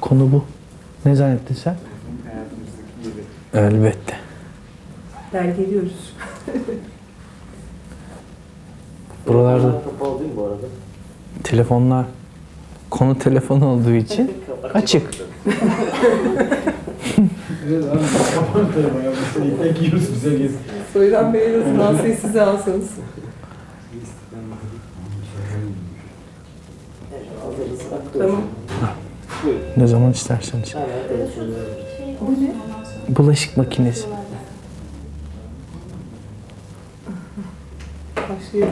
Konu bu. Ne zannettin sen? Elbette. Belgeliyoruz. Buralarda Kapalı değil mi bu arada? telefonlar konu telefon olduğu için açık. Evet abi kapanın telefonu ya. Biz de ekmek yiyoruz bize gez. Soydan Bey en azından sessize alsanız. Tamam. Buyurun. Ne zaman isterseniz. Bu ne? Bulaşık makinesi.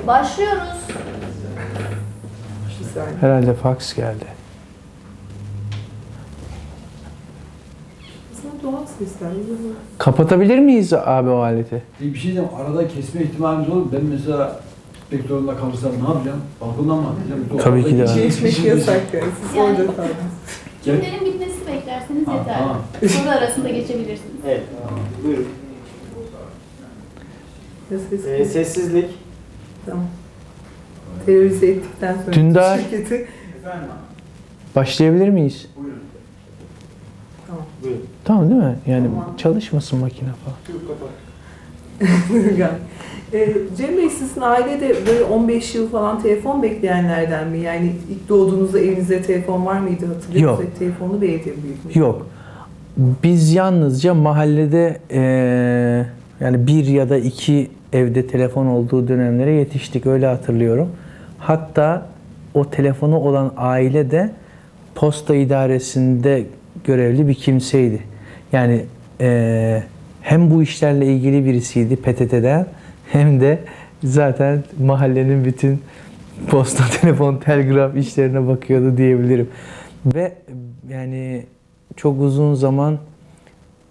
Başlıyoruz. Herhalde fax geldi. Kapatabilir miyiz abi o aleti? Bir şey diyeceğim, arada kesme ihtimalimiz olur. Ben mesela zorunda kalırsam ne yapacağım? Balkondan mı atlayacağım? Yoksa Tabii ki de. İçi içmek yasak yani. Siz orada kaldınız. Kimlerin bitmesini beklerseniz Ha, yeterli. tamam. Soru arasında geçebilirsiniz. Evet. Buyurun. Ya ses- Ee, sessizlik. Tamam. Terörize ettikten sonra Dündar. şirketi Efendim Başlayabilir miyiz? buyurun. tamam. Buyurun. Tamam değil mi? Yani Tamam. çalışmasın makine falan. Yok kapat. E, Cem Bey sizin ailede böyle 15 yıl falan telefon bekleyenlerden mi? Yani ilk doğduğunuzda evinizde telefon var mıydı hatırlıyor musunuz? Telefonlu bir evde mi büyüdünüz? Yok. Biz yalnızca mahallede eee, yani bir ya da iki evde telefon olduğu dönemlere yetiştik öyle hatırlıyorum. Hatta o telefonu olan aile de posta idaresinde görevli bir kimseydi. Yani eee, hem bu işlerle ilgili birisiydi PTT'den hem de zaten mahallenin bütün posta, telefon, telgraf işlerine bakıyordu diyebilirim. Ve yani çok uzun zaman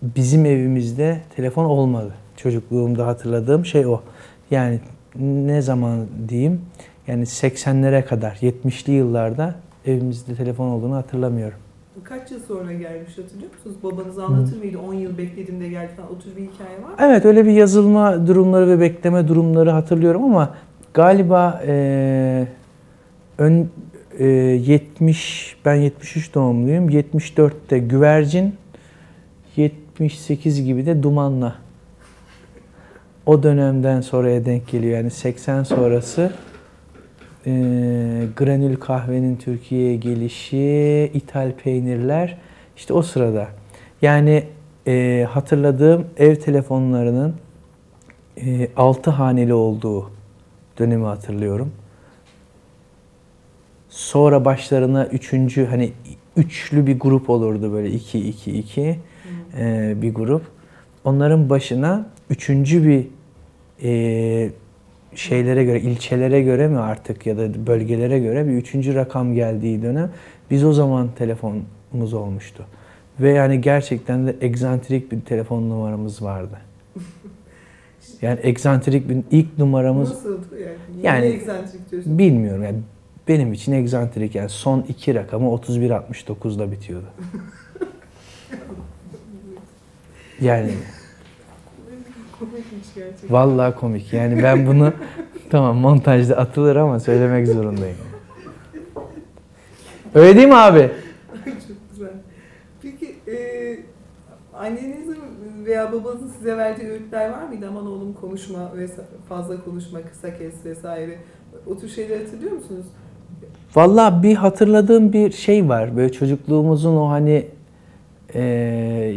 bizim evimizde telefon olmadı. Çocukluğumda hatırladığım şey o. Yani ne zaman diyeyim? Yani 80'lere kadar, 70'li yıllarda evimizde telefon olduğunu hatırlamıyorum. Kaç yıl sonra gelmiş hatırlıyor musunuz? Babanız anlatır mıydı? 10 yıl bekledim de geldi falan. O tür bir hikaye var mı? Evet öyle bir yazılma durumları ve bekleme durumları hatırlıyorum ama galiba eee, ön eee, 70 ben 73 doğumluyum. 74'te güvercin 78 gibi de dumanla. O dönemden sonraya denk geliyor. Yani 80 sonrası eee granül kahvenin Türkiye'ye gelişi, ithal peynirler işte o sırada. Yani eee, hatırladığım ev telefonlarının eee 6 haneli olduğu dönemi hatırlıyorum. Sonra başlarına üçüncü hani üçlü bir grup olurdu böyle iki iki iki eee, bir grup. Onların başına üçüncü bir eee, şeylere göre, ilçelere göre mi artık ya da bölgelere göre bir üçüncü rakam geldiği dönem biz o zaman telefonumuz olmuştu. Ve yani gerçekten de egzantrik bir telefon numaramız vardı. Yani egzantrik bir ilk numaramız Nasıldı yani? Yani- Yani egzantrik diyorsun. bilmiyorum yani benim için egzantrik yani son iki rakamı 3169'da bitiyordu. Yani Komikmiş gerçekten. vallahi komik. Yani ben bunu tamam montajda atılır ama söylemek zorundayım. Öyle değil mi abi? Çok güzel. Peki e, annenizin veya babanızın size verdiği öğütler var mıydı? Aman oğlum konuşma, vesaire, fazla konuşma, kısa kes vesaire. O tür şeyleri hatırlıyor musunuz? Vallahi bir hatırladığım bir şey var. Böyle çocukluğumuzun o hani eee,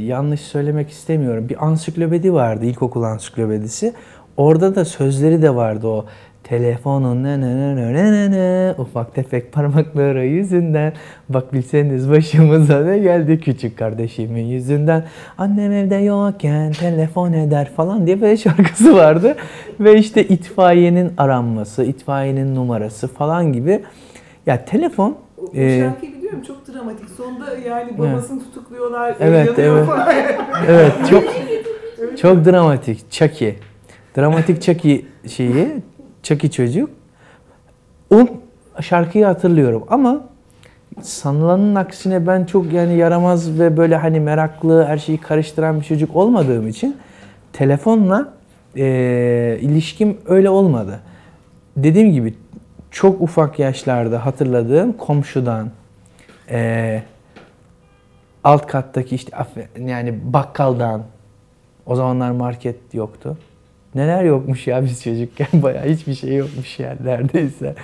yanlış söylemek istemiyorum. Bir ansiklopedi vardı, ilkokul ansiklopedisi. Orada da sözleri de vardı o. Telefonun ne ne ne ne ne ne ne ufak tefek parmakları yüzünden bak bilseniz başımıza ne geldi küçük kardeşimin yüzünden annem evde yokken telefon eder falan diye böyle şarkısı vardı ve işte itfaiyenin aranması itfaiyenin numarası falan gibi ya telefon O, Ee, şarkıyı biliyorum çok dramatik. Sonunda yani babasını tutukluyorlar, Evet, yanıyor evet. falan. Evet çok çok dramatik. Chucky. Dramatik Chucky şeyi. Chucky çocuk. O şarkıyı hatırlıyorum ama sanılanın aksine ben çok yani yaramaz ve böyle hani meraklı her şeyi karıştıran bir çocuk olmadığım için telefonla eee, ilişkim öyle olmadı. Dediğim gibi çok ufak yaşlarda hatırladığım komşudan, eee, alt kattaki işte yani bakkaldan o zamanlar market yoktu. Neler yokmuş ya biz çocukken bayağı hiçbir şey yokmuş yani neredeyse.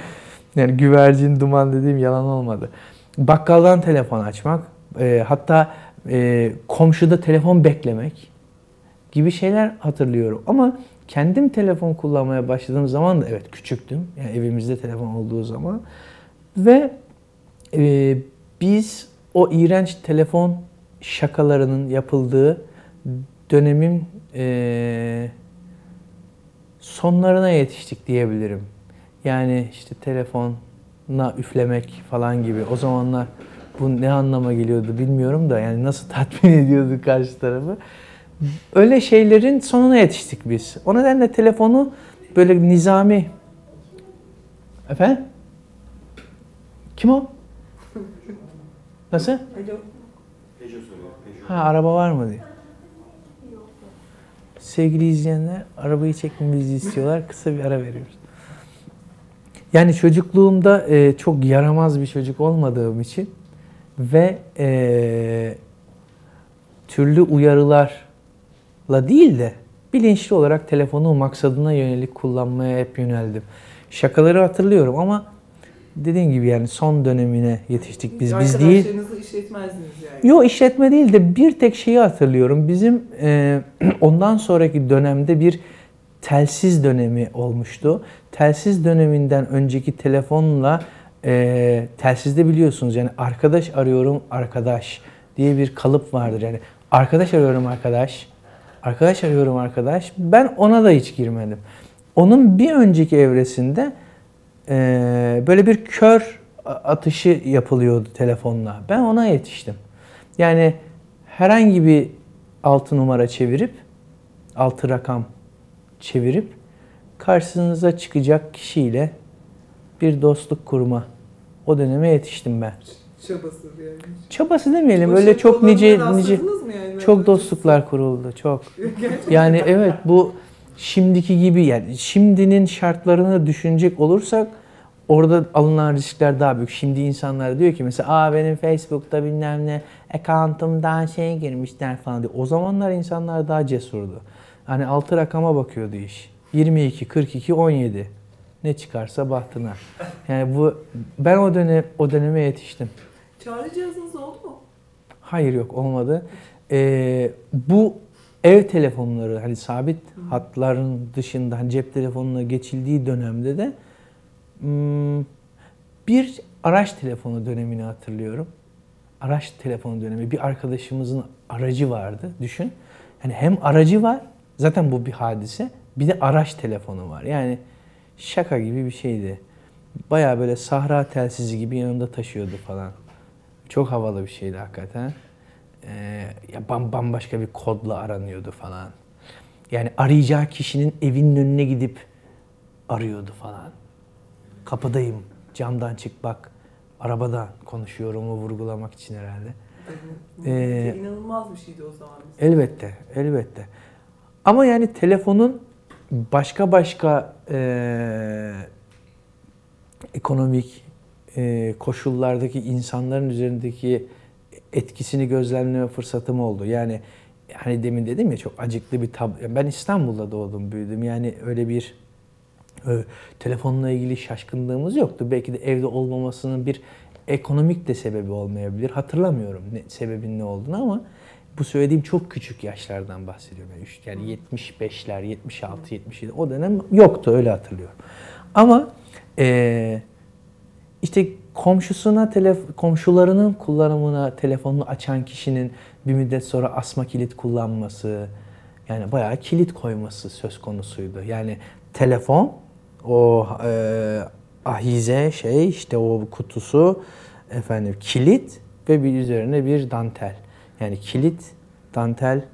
Yani güvercin duman dediğim yalan olmadı. Bakkaldan telefon açmak, e, hatta e, komşuda telefon beklemek gibi şeyler hatırlıyorum. Ama kendim telefon kullanmaya başladığım zaman da evet küçüktüm. Yani evimizde telefon olduğu zaman ve e, biz o iğrenç telefon şakalarının yapıldığı dönemin e, sonlarına yetiştik diyebilirim. Yani işte telefona üflemek falan gibi. O zamanlar bu ne anlama geliyordu bilmiyorum da yani nasıl tatmin ediyordu karşı tarafı. Öyle şeylerin sonuna yetiştik biz. O nedenle telefonu böyle nizami... Efendim? Kim o? Nasıl? Alo. Ha araba var mı diye. Sevgili izleyenler arabayı çekmemizi istiyorlar. Kısa bir ara veriyoruz. Yani çocukluğumda e, çok yaramaz bir çocuk olmadığım için ve e, türlü uyarılarla değil de bilinçli olarak telefonu maksadına yönelik kullanmaya hep yöneldim. Şakaları hatırlıyorum ama dediğim gibi yani son dönemine yetiştik biz. Biz değil. İşletmezdiniz yani. Yo işletme değil de bir tek şeyi hatırlıyorum. Bizim e, ondan sonraki dönemde bir telsiz dönemi olmuştu. Telsiz döneminden önceki telefonla e, telsizde biliyorsunuz yani arkadaş arıyorum arkadaş diye bir kalıp vardır. Yani arkadaş arıyorum arkadaş, arkadaş arıyorum arkadaş. Ben ona da hiç girmedim. Onun bir önceki evresinde e, böyle bir kör atışı yapılıyordu telefonla. Ben ona yetiştim. Yani herhangi bir altı numara çevirip, altı rakam çevirip karşınıza çıkacak kişiyle bir dostluk kurma. O döneme yetiştim ben. Çabası yani. Çabası demeyelim. Başarılı Öyle çok nice nice yani? çok dostluklar kuruldu. Çok. Yani evet bu şimdiki gibi yani şimdinin şartlarını düşünecek olursak orada alınan riskler daha büyük. Şimdi insanlar diyor ki mesela aa benim Facebook'ta bilmem ne account'umdan şey girmişler falan diyor. O zamanlar insanlar daha cesurdu. Hani altı rakama bakıyordu iş. 22, 42, 17. Ne çıkarsa bahtına. Yani bu ben o dönem o döneme yetiştim. Çağrı cihazınız oldu mu? Hayır yok olmadı. Ee, bu ev telefonları hani sabit hatların dışında hani cep telefonuna geçildiği dönemde de hmm, bir araç telefonu dönemini hatırlıyorum. Araç telefonu dönemi. Bir arkadaşımızın aracı vardı düşün. Yani hem aracı var zaten bu bir hadise bir de araç telefonu var. Yani şaka gibi bir şeydi. Baya böyle sahra telsizi gibi yanında taşıyordu falan. Çok havalı bir şeydi hakikaten. Ya bam, bambaşka bir kodla aranıyordu falan. Yani arayacağı kişinin evinin önüne gidip arıyordu falan. Kapıdayım, camdan çık bak. Arabada konuşuyorumu vurgulamak için herhalde. Ee, inanılmaz bir şeydi o zaman. Elbette, elbette. Ama yani telefonun başka başka eee, ekonomik eee, koşullardaki insanların üzerindeki etkisini gözlemleme fırsatım oldu. Yani hani demin dedim ya çok acıklı bir tab. Ben İstanbul'da doğdum, büyüdüm. Yani öyle bir e, telefonla ilgili şaşkınlığımız yoktu. Belki de evde olmamasının bir ekonomik de sebebi olmayabilir. Hatırlamıyorum ne, sebebin ne olduğunu ama bu söylediğim çok küçük yaşlardan bahsediyorum. Yani 75'ler, 76, 77 o dönem yoktu öyle hatırlıyorum. Ama e, işte komşusuna telef komşularının kullanımına telefonunu açan kişinin bir müddet sonra asma kilit kullanması yani bayağı kilit koyması söz konusuydu. Yani telefon o e, ahize şey işte o kutusu efendim kilit ve bir üzerine bir dantel. Yani kilit, dantel,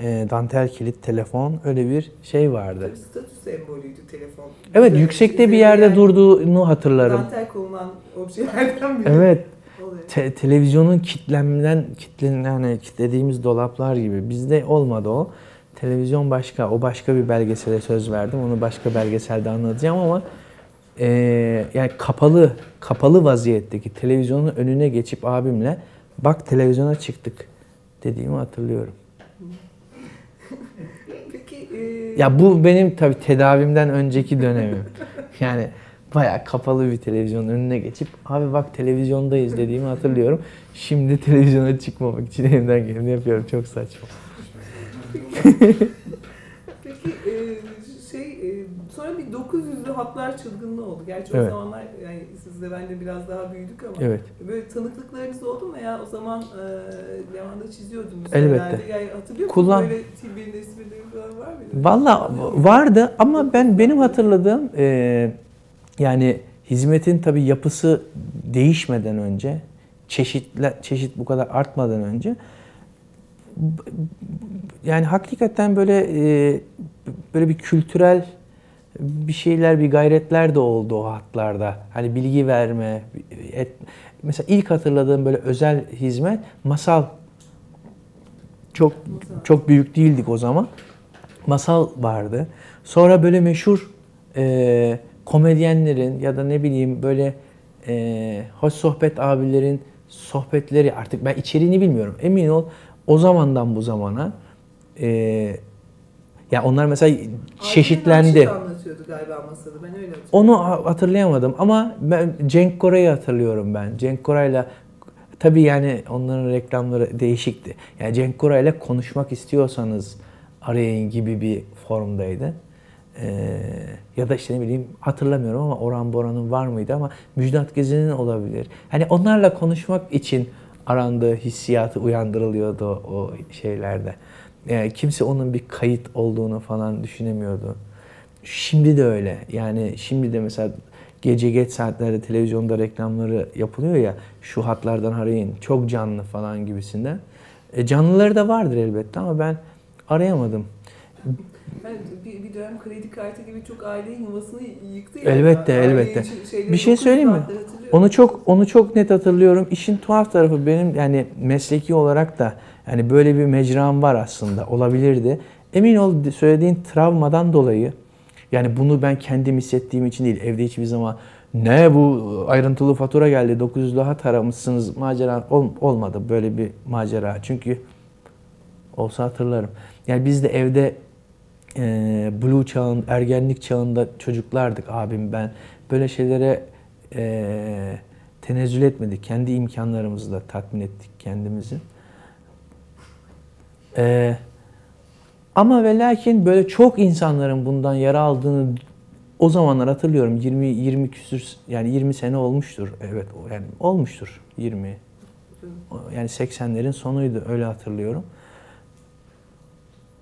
e, dantel kilit, telefon öyle bir şey vardı. Statü sembolüydü telefon. Evet Güzel yüksekte bir yerde Yani durduğunu hatırlarım. Dantel konulan objelerden biri. Evet te- televizyonun kitlenmeden kitlen hani kitlediğimiz dolaplar gibi bizde olmadı o. Televizyon başka, o başka bir belgesele söz verdim. Onu başka belgeselde anlatacağım ama e, yani kapalı kapalı vaziyetteki televizyonun önüne geçip abimle bak televizyona çıktık dediğimi hatırlıyorum. Peki e, Ya bu benim tabii tedavimden önceki dönemim. yani bayağı kapalı bir televizyonun önüne geçip abi bak televizyondayız dediğimi hatırlıyorum. Şimdi televizyona çıkmamak için elimden geleni yapıyorum. Çok saçma. Peki e, şey e, sonra bir 900'lü hatlar çılgınlığı oldu. Gerçi Evet. o zamanlar yani siz de ben de biraz daha büyüdük ama Evet. böyle tanıklıklarınız oldu mu ya? O zaman e, Levan'da çiziyordunuz. Elbette. herhalde. Yani hatırlıyor musunuz? Kullan- Böyle TV'nin esprileri falan var mıydı? Valla vardı ama ben benim hatırladığım e, yani hizmetin tabii yapısı değişmeden önce çeşitler çeşit bu kadar artmadan önce yani hakikaten böyle e, böyle bir kültürel bir şeyler bir gayretler de oldu o hatlarda. Hani bilgi verme et, mesela ilk hatırladığım böyle özel hizmet masal çok çok büyük değildik o zaman. Masal vardı. Sonra böyle meşhur e, komedyenlerin ya da ne bileyim böyle e, hoş sohbet abilerin sohbetleri artık ben içeriğini bilmiyorum. Emin ol o zamandan bu zamana e, ya onlar mesela çeşitlendi. Ayşe anlatıyordu galiba masada. Ben öyle hatırlıyorum. Onu ha- hatırlayamadım ama ben Cenk Koray'ı hatırlıyorum ben. Cenk Koray'la tabii yani onların reklamları değişikti. Yani Cenk Koray'la konuşmak istiyorsanız arayın gibi bir formdaydı. Ee, ya da işte ne bileyim hatırlamıyorum ama Orhan Boran'ın var mıydı ama Müjdat Gezen'in olabilir. Hani onlarla konuşmak için arandığı hissiyatı uyandırılıyordu o, şeylerde. Yani kimse onun bir kayıt olduğunu falan düşünemiyordu. Şimdi de öyle. Yani şimdi de mesela gece geç saatlerde televizyonda reklamları yapılıyor ya şu hatlardan arayın çok canlı falan gibisinden. E, canlıları da vardır elbette ama ben arayamadım. Bir, bir dönem kredi kartı gibi çok ailenin yuvasını yıktı ya. Elbette, Aile elbette. Bir şey 900 söyleyeyim mi? Onu çok onu çok net hatırlıyorum. İşin tuhaf tarafı benim yani mesleki olarak da yani böyle bir mecram var aslında. Olabilirdi. Emin ol söylediğin travmadan dolayı yani bunu ben kendim hissettiğim için değil. Evde hiçbir zaman ne bu ayrıntılı fatura geldi 900 hat aramışsınız macera ol- olmadı böyle bir macera. Çünkü olsa hatırlarım. Yani biz de evde e, blue çağın, ergenlik çağında çocuklardık abim ben. Böyle şeylere e, tenezzül etmedik. Kendi imkanlarımızla tatmin ettik kendimizi. E, ama ve lakin böyle çok insanların bundan yara aldığını o zamanlar hatırlıyorum. 20 20 küsür yani 20 sene olmuştur. Evet yani olmuştur 20. O- Yani 80'lerin sonuydu öyle hatırlıyorum.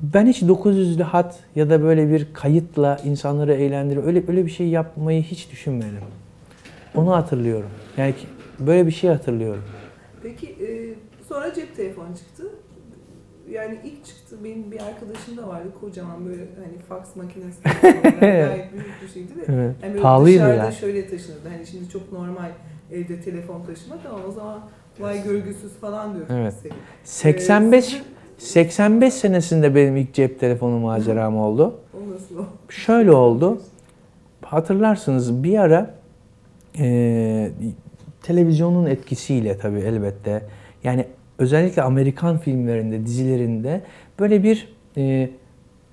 Ben hiç 900'lü hat ya da böyle bir kayıtla insanları eğlendirip öyle öyle bir şey yapmayı hiç düşünmedim. Onu hatırlıyorum. Yani böyle bir şey hatırlıyorum. Peki e, sonra cep telefonu çıktı. Yani ilk çıktı benim bir arkadaşım da vardı kocaman böyle hani fax makinesi gayet büyük bir şeydi ve Evet. yani Pahalıydı dışarıda ya. şöyle taşınırdı. Hani şimdi çok normal evde telefon taşımak ama o zaman vay görgüsüz falan diyoruz Evet. biz. 85 85 senesinde benim ilk cep telefonu maceram oldu. Şöyle oldu. Hatırlarsınız bir ara e, televizyonun etkisiyle tabii elbette yani özellikle Amerikan filmlerinde, dizilerinde böyle bir e,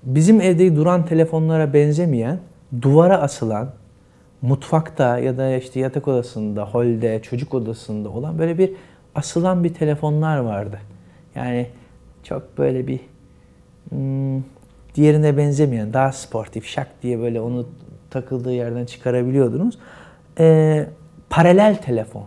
bizim evde duran telefonlara benzemeyen duvara asılan mutfakta ya da işte yatak odasında, holde, çocuk odasında olan böyle bir asılan bir telefonlar vardı. Yani çok böyle bir hmm, diğerine benzemeyen, daha sportif, şak diye böyle onu takıldığı yerden çıkarabiliyordunuz. Ee, paralel telefon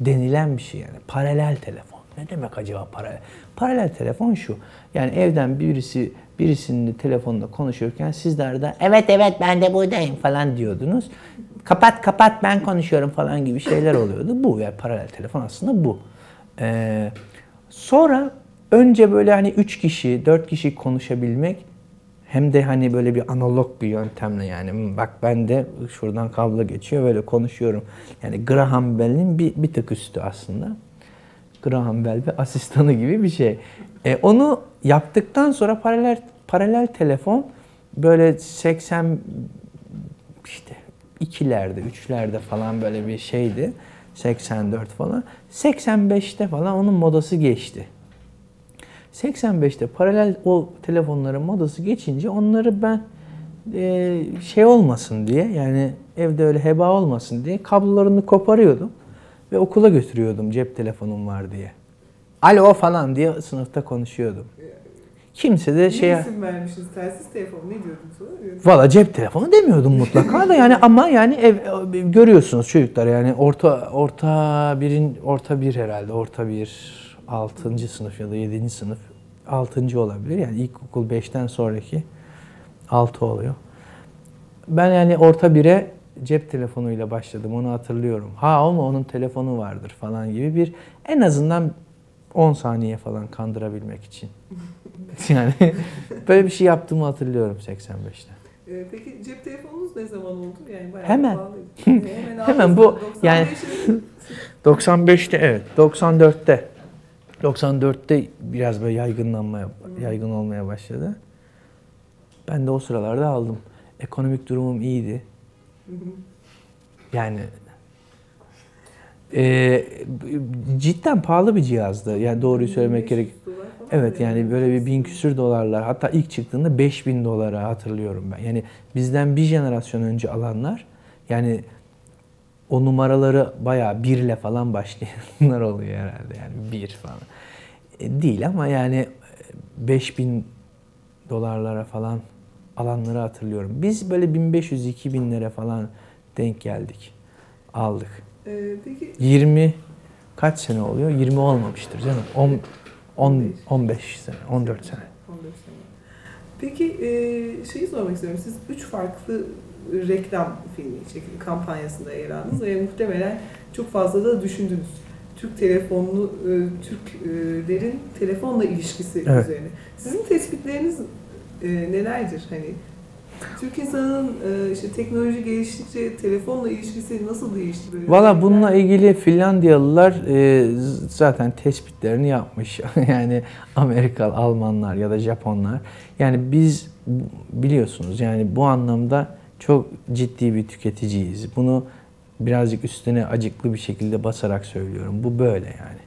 denilen bir şey yani. Paralel telefon. Ne demek acaba paralel? Paralel telefon şu. Yani evden birisi birisinin telefonla konuşurken sizler de evet evet ben de buradayım falan diyordunuz. Kapat kapat ben konuşuyorum falan gibi şeyler oluyordu. Bu yani paralel telefon aslında bu. Ee, sonra önce böyle hani 3 kişi, 4 kişi konuşabilmek hem de hani böyle bir analog bir yöntemle yani "Hmm, bak ben de şuradan kablo geçiyor böyle konuşuyorum. Yani Graham Bell'in bir, bir tık üstü aslında. Graham Bell bir asistanı gibi bir şey. E, onu yaptıktan sonra paralel paralel telefon böyle 80 işte ikilerde, üçlerde falan böyle bir şeydi. 84 falan. 85'te falan onun modası geçti. 85'te paralel o telefonların modası geçince onları ben e, şey olmasın diye yani evde öyle heba olmasın diye kablolarını koparıyordum ve okula götürüyordum cep telefonum var diye. Alo falan diye sınıfta konuşuyordum. Kimse de Ne şey isim vermişsiniz? Telsiz telefon ne diyordunuz? Valla cep telefonu demiyordum mutlaka da yani ama yani ev, görüyorsunuz çocuklar yani orta orta birin orta bir herhalde orta bir altıncı sınıf ya da yedinci sınıf altıncı olabilir yani ilkokul beşten sonraki altı oluyor. Ben yani orta bire cep telefonuyla başladım onu hatırlıyorum. Ha ama onun telefonu vardır falan gibi bir en azından 10 saniye falan kandırabilmek için. Yani böyle bir şey yaptığımı hatırlıyorum 85'te. Ee, peki cep telefonunuz ne zaman oldu? Yani bayağı Hemen. pahalıydı. Hemen, Hemen bu, yani- 95'e 95'te evet, 94'te. 94'te biraz böyle yaygınlanmaya, yaygın olmaya başladı. Ben de o sıralarda aldım. Ekonomik durumum iyiydi. Yani e, cidden pahalı bir cihazdı. Yani doğruyu söylemek gerek. Evet yani böyle bir bin küsür dolarlar hatta ilk çıktığında 5000 dolara hatırlıyorum ben. Yani bizden bir jenerasyon önce alanlar yani o numaraları bayağı birle falan başlayanlar oluyor herhalde yani bir falan. E, değil ama yani 5000 dolarlara falan alanları hatırlıyorum. Biz böyle 1500-2000'lere falan denk geldik. Aldık. Ee, peki 20 kaç sene oluyor? 20 olmamıştır canım. 10 10 15 sene, 14 sene. 14 sene. Peki e, şeyi sormak istiyorum. Siz üç farklı reklam filmi çekim kampanyasında yer aldınız ve muhtemelen çok fazla da düşündünüz. Türk telefonlu, e, Türklerin telefonla ilişkisi Evet. üzerine. Sizin tespitleriniz e, nelerdir? Hani Türk insanının e, işte teknoloji geliştikçe telefonla ilişkisi nasıl değişti böyle? Valla bununla ilgili Finlandiyalılar zaten tespitlerini yapmış. yani Amerikalı, Almanlar ya da Japonlar. Yani biz biliyorsunuz yani bu anlamda çok ciddi bir tüketiciyiz. Bunu birazcık üstüne acıklı bir şekilde basarak söylüyorum. Bu böyle yani.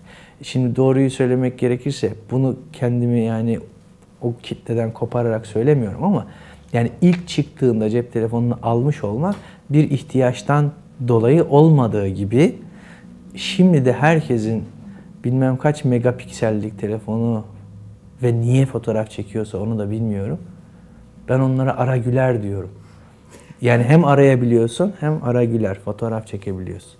Şimdi doğruyu söylemek gerekirse bunu kendimi yani o kitleden kopararak söylemiyorum ama yani ilk çıktığında cep telefonunu almış olmak bir ihtiyaçtan dolayı olmadığı gibi şimdi de herkesin bilmem kaç megapiksellik telefonu ve niye fotoğraf çekiyorsa onu da bilmiyorum. Ben onlara ara güler diyorum. Yani hem arayabiliyorsun hem ara güler fotoğraf çekebiliyorsun.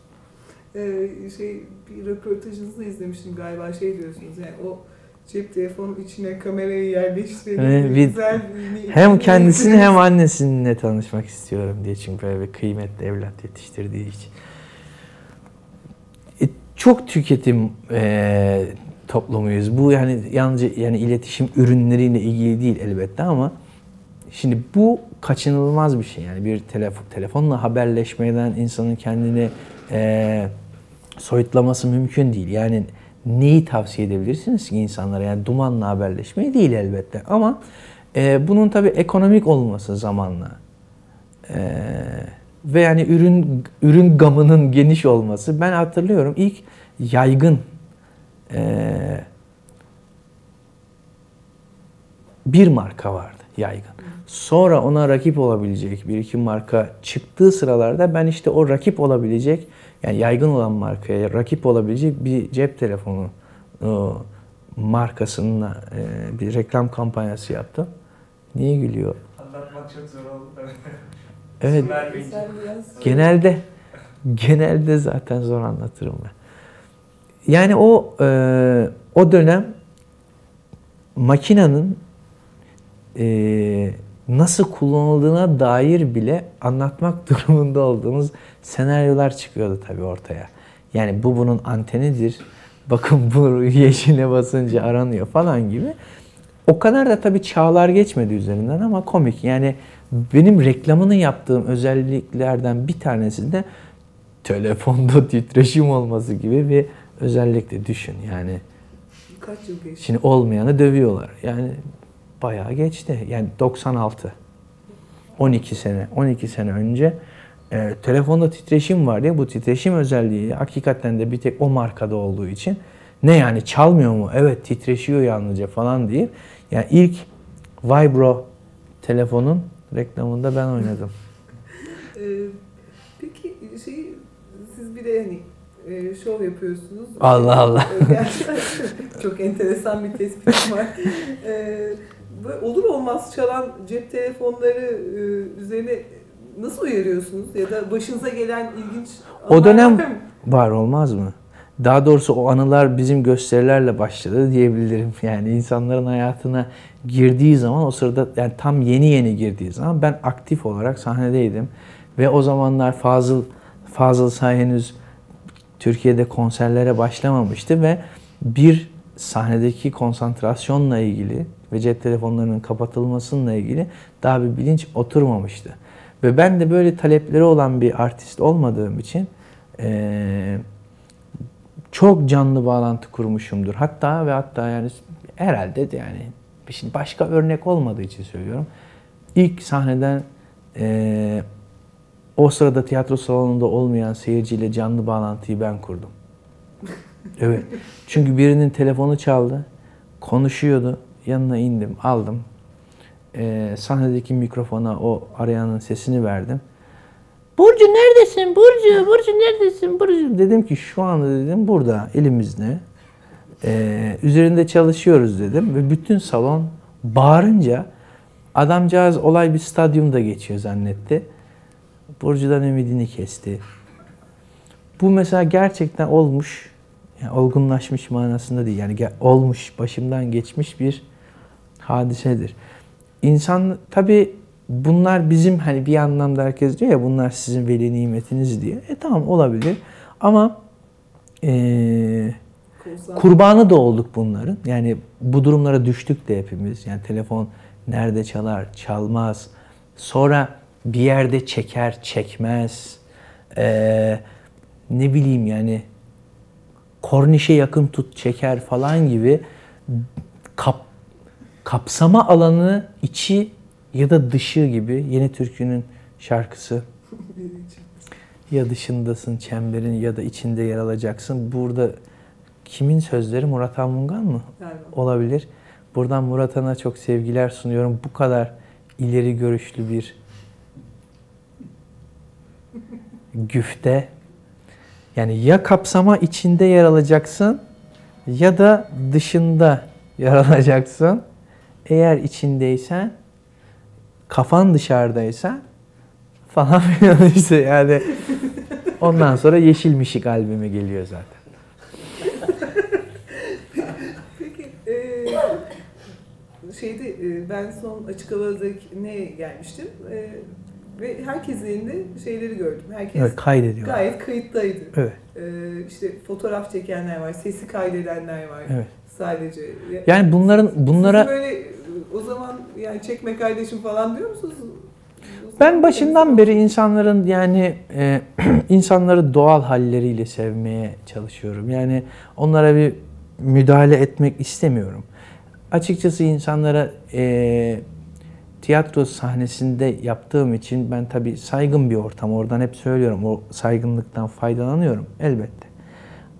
Ee, şey bir röportajınızda izlemiştim galiba şey diyorsunuz yani o cep telefonun içine kamerayı yerleştirelim. Evet, ve bir- güzel bir- Hem kendisini hem annesinle tanışmak istiyorum diye çünkü böyle bir kıymetli evlat yetiştirdiği için. E, çok tüketim e, toplumuyuz. Bu yani yalnızca yani iletişim ürünleriyle ilgili değil elbette ama şimdi bu kaçınılmaz bir şey. Yani bir telefon telefonla haberleşmeden insanın kendini e, soyutlaması mümkün değil. Yani neyi tavsiye edebilirsiniz ki insanlara? Yani dumanla haberleşmeyi değil elbette. Ama e, bunun tabii ekonomik olması zamanla e, ve yani ürün ürün gamının geniş olması. Ben hatırlıyorum ilk yaygın e, bir marka vardı yaygın. Sonra ona rakip olabilecek bir iki marka çıktığı sıralarda ben işte o rakip olabilecek yani yaygın olan markaya rakip olabilecek bir cep telefonu e, markasının e, bir reklam kampanyası yaptım. Niye gülüyor? Anlatmak çok zor oldu. Evet. Genelde genelde zaten zor anlatırım ben. Yani o e, o dönem makinenin e, nasıl kullanıldığına dair bile anlatmak durumunda olduğumuz senaryolar çıkıyordu tabii ortaya. Yani bu bunun antenidir. Bakın bu yeşile basınca aranıyor falan gibi. O kadar da tabii çağlar geçmedi üzerinden ama komik. Yani benim reklamını yaptığım özelliklerden bir tanesi de telefonda titreşim olması gibi bir özellikle düşün. Yani kaç yıl geçti? şimdi olmayanı dövüyorlar. Yani bayağı geçti. Yani 96. 12 sene, 12 sene önce e, telefonda titreşim var diye bu titreşim özelliği hakikaten de bir tek o markada olduğu için ne yani çalmıyor mu? Evet titreşiyor yalnızca falan diye. Yani ilk Vibro telefonun reklamında ben oynadım. Ee, peki şey siz bir de hani e, şov yapıyorsunuz. Allah Allah. Gerçekten çok enteresan bir tespitim var. Ee, böyle olur olmaz çalan cep telefonları e, üzerine nasıl uyarıyorsunuz? Ya da başınıza gelen ilginç O dönem- var? Var olmaz mı? Daha doğrusu o anılar bizim gösterilerle başladı diyebilirim. Yani insanların hayatına girdiği zaman o sırada yani tam yeni yeni girdiği zaman ben aktif olarak sahnedeydim. Ve o zamanlar Fazıl Fazıl Say henüz Türkiye'de konserlere başlamamıştı ve bir sahnedeki konsantrasyonla ilgili ve cep telefonlarının kapatılmasıyla ilgili daha bir bilinç oturmamıştı. Ve ben de böyle talepleri olan bir artist olmadığım için eee, çok canlı bağlantı kurmuşumdur. Hatta ve hatta yani herhalde de yani şimdi başka örnek olmadığı için söylüyorum. İlk sahneden eee, o sırada tiyatro salonunda olmayan seyirciyle canlı bağlantıyı ben kurdum. Evet. Çünkü birinin telefonu çaldı. Konuşuyordu. Yanına indim, aldım. Ee, sahnedeki mikrofona o arayanın sesini verdim. Burcu neredesin? Burcu, Burcu neredesin? Burcu. Dedim ki şu anda dedim burada elimizde. Ee, üzerinde çalışıyoruz dedim. Ve bütün salon bağırınca adamcağız olay bir stadyumda geçiyor zannetti. Burcu'dan ümidini kesti. Bu mesela gerçekten olmuş, yani olgunlaşmış manasında değil. Yani olmuş, başımdan geçmiş bir hadisedir. İnsan tabi bunlar bizim hani bir anlamda herkes diyor ya bunlar sizin veli nimetiniz diye. E tamam olabilir ama Konsantre- kurbanı da olduk bunların. Yani bu durumlara düştük de hepimiz. Yani telefon nerede çalar, çalmaz. Sonra bir yerde çeker, çekmez. Ee, ne bileyim yani kornişe yakın tut, çeker falan gibi kap, kapsama alanı içi ya da dışı gibi Yeni Türkü'nün şarkısı ya dışındasın çemberin ya da içinde yer alacaksın. Burada kimin sözleri? Murat Anmungan mı? Galiba. Olabilir. Buradan Murat Han'a çok sevgiler sunuyorum. Bu kadar ileri görüşlü bir güfte. Yani ya kapsama içinde yer alacaksın ya da dışında yer alacaksın. Eğer içindeysen, kafan dışarıdaysa falan filan işte yani ondan sonra Yeşil Mişik albümü geliyor zaten. Peki e, şeyde e, ben son açık havadakine gelmiştim e, ve herkesin elinde şeyleri gördüm. Herkes Evet, kaydediyor. gayet kayıttaydı. Evet. E, işte fotoğraf çekenler var, sesi kaydedenler var Evet. Sadece. Ya- Yani bunların bunlara Siz böyle e, o zaman yani çekme kardeşim falan diyor musunuz? Ben başından beri insanların yani e, insanları doğal halleriyle sevmeye çalışıyorum. Yani onlara bir müdahale etmek istemiyorum. Açıkçası insanlara e, tiyatro sahnesinde yaptığım için ben tabii saygın bir ortam. Oradan hep söylüyorum. O saygınlıktan faydalanıyorum elbette.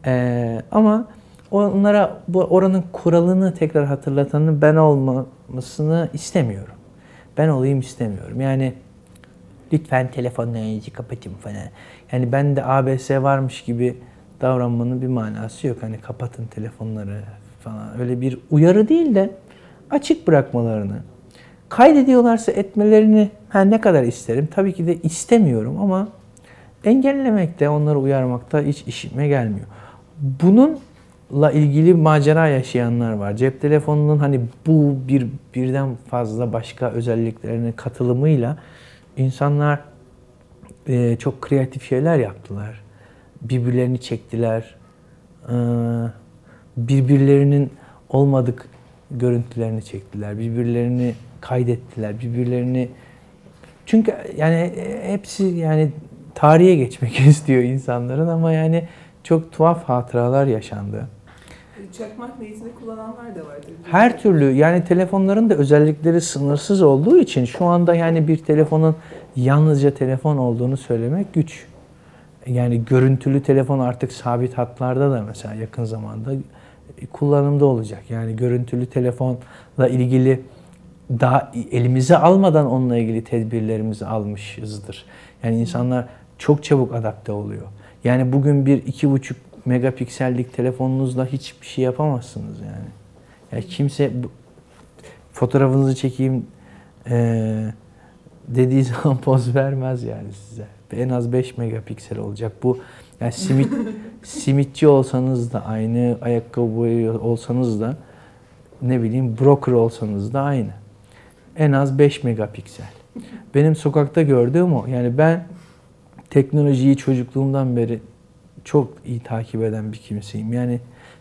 E, ama onlara bu oranın kuralını tekrar hatırlatanın ben olmasını istemiyorum. Ben olayım istemiyorum. Yani lütfen telefonlarınızı kapatın falan. Yani ben de ABS varmış gibi davranmanın bir manası yok. Hani kapatın telefonları falan. Öyle bir uyarı değil de açık bırakmalarını. Kaydediyorlarsa etmelerini her ne kadar isterim. Tabii ki de istemiyorum ama engellemek de onları uyarmak da hiç işime gelmiyor. Bununla ilgili macera yaşayanlar var. Cep telefonunun hani bu bir birden fazla başka özelliklerinin katılımıyla insanlar e, çok kreatif şeyler yaptılar. Birbirlerini çektiler. Ee, birbirlerinin olmadık görüntülerini çektiler. Birbirlerini kaydettiler. Birbirlerini çünkü yani hepsi yani tarihe geçmek istiyor insanların ama yani çok tuhaf hatıralar yaşandı. Çakmak niyetinde kullananlar da var. Her türlü yani telefonların da özellikleri sınırsız olduğu için şu anda yani bir telefonun yalnızca telefon olduğunu söylemek güç. Yani görüntülü telefon artık sabit hatlarda da mesela yakın zamanda kullanımda olacak. Yani görüntülü telefonla ilgili daha elimize almadan onunla ilgili tedbirlerimizi almışızdır. Yani insanlar çok çabuk adapte oluyor. Yani bugün bir iki buçuk megapiksellik telefonunuzla hiçbir şey yapamazsınız yani. Yani kimse fotoğrafınızı çekeyim e, dediği zaman poz vermez yani size. En az 5 megapiksel olacak. Bu yani simit simitçi olsanız da aynı, ayakkabı olsanız da ne bileyim broker olsanız da aynı. En az 5 megapiksel. Benim sokakta gördüğüm o. Yani ben teknolojiyi çocukluğumdan beri çok iyi takip eden bir kimseyim. Yani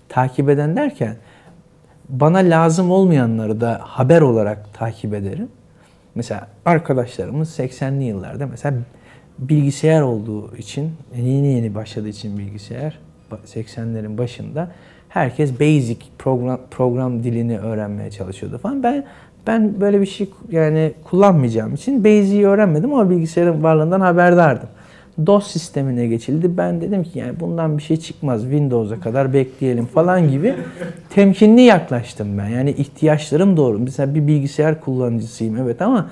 takip eden derken bana lazım olmayanları da haber olarak takip ederim. Mesela arkadaşlarımız 80'li yıllarda mesela bilgisayar olduğu için, yeni yeni başladığı için bilgisayar 80'lerin başında herkes basic program program dilini öğrenmeye çalışıyordu falan. Ben ben böyle bir şey yani kullanmayacağım için basic'i öğrenmedim ama bilgisayarın varlığından haberdardım. DOS sistemine geçildi. Ben dedim ki yani bundan bir şey çıkmaz. Windows'a kadar bekleyelim falan gibi temkinli yaklaştım ben. Yani ihtiyaçlarım doğru. Mesela bir bilgisayar kullanıcısıyım evet ama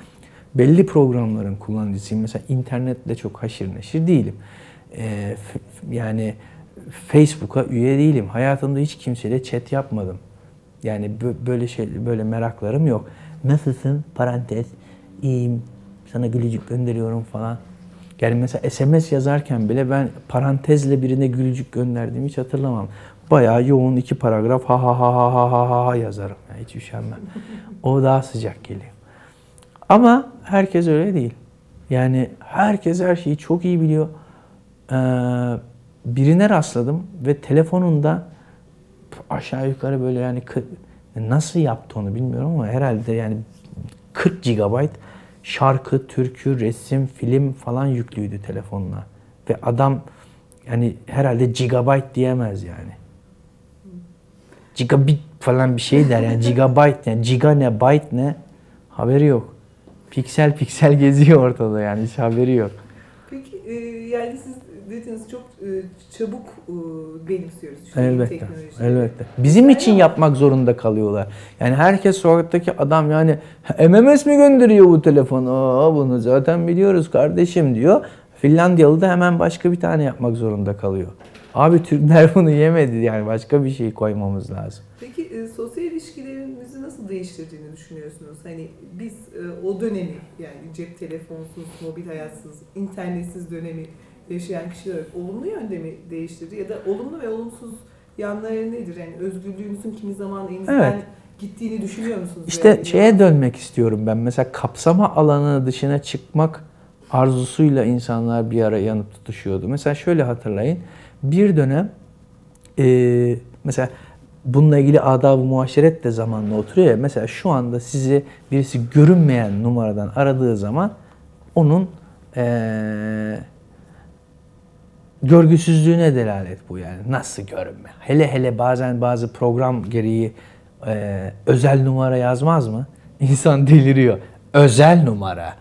belli programların kullanıcısıyım. Mesela internetle çok haşır neşir değilim. Ee, yani Facebook'a üye değilim. Hayatımda hiç kimseyle chat yapmadım. Yani böyle şey böyle meraklarım yok. Nasılsın? Parantez. İyiyim. Sana gülücük gönderiyorum falan. Yani mesela SMS yazarken bile ben parantezle birine gülücük gönderdiğimi hiç hatırlamam. Bayağı yoğun iki paragraf ha ha ha ha ha ha ha yazarım. Yani hiç üşenmem. O daha sıcak geliyor. Ama herkes öyle değil. Yani herkes her şeyi çok iyi biliyor. Ee, birine rastladım ve telefonunda aşağı yukarı böyle yani nasıl yaptı onu bilmiyorum ama herhalde yani 40 GB şarkı, türkü, resim, film falan yüklüydü telefonuna. Ve adam yani herhalde gigabyte diyemez yani. Gigabit falan bir şey der yani gigabyte yani giga ne byte ne haberi yok. Piksel piksel geziyor ortada yani hiç haberi yok. Peki e, yani siz dediniz çok e, çabuk e, benimsiyoruz şu elbette, elbette. Bizim için yapmak zorunda kalıyorlar. Yani herkes sokaktaki adam yani MMS mi gönderiyor bu telefonu? Aa, bunu zaten biliyoruz kardeşim diyor. Finlandiyalı da hemen başka bir tane yapmak zorunda kalıyor. Abi Türkler bunu yemedi yani başka bir şey koymamız lazım. Peki e, sosyal ilişkilerimizi nasıl değiştirdiğini düşünüyorsunuz? Hani biz e, o dönemi yani cep telefonsuz, mobil hayatsız, internetsiz dönemi yaşayan kişiler olumlu yönde mi değiştirdi ya da olumlu ve olumsuz yanları nedir? Yani özgürlüğünüzün kimi zaman elinizden evet. gittiğini düşünüyor musunuz? İşte yani? şeye dönmek istiyorum ben. Mesela kapsama alanı dışına çıkmak arzusuyla insanlar bir ara yanıp tutuşuyordu. Mesela şöyle hatırlayın. Bir dönem e, mesela bununla ilgili adab-ı muaşeret de zamanla oturuyor ya. Mesela şu anda sizi birisi görünmeyen numaradan aradığı zaman onun eee görgüsüzlüğüne delalet bu yani. Nasıl görünme? Hele hele bazen bazı program gereği e, özel numara yazmaz mı? İnsan deliriyor. Özel numara.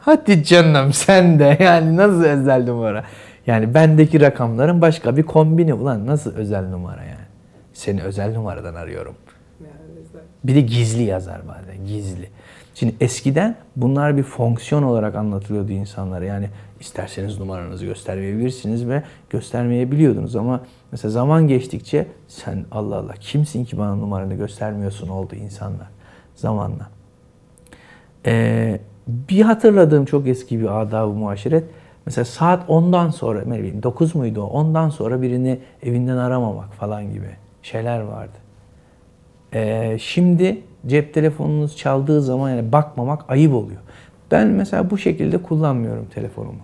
Hadi canım sen de yani nasıl özel numara? Yani bendeki rakamların başka bir kombini ulan nasıl özel numara yani? Seni özel numaradan arıyorum. Bir de gizli yazar bazen gizli. Şimdi eskiden bunlar bir fonksiyon olarak anlatılıyordu insanlara. Yani isterseniz numaranızı göstermeyebilirsiniz ve göstermeyebiliyordunuz ama mesela zaman geçtikçe sen Allah Allah kimsin ki bana numaranı göstermiyorsun oldu insanlar zamanla. Ee, bir hatırladığım çok eski bir adab-ı muaşeret. Mesela saat 10'dan sonra, ne bileyim 9 muydu o? 10'dan sonra birini evinden aramamak falan gibi şeyler vardı. Ee, şimdi cep telefonunuz çaldığı zaman yani bakmamak ayıp oluyor. Ben mesela bu şekilde kullanmıyorum telefonumu.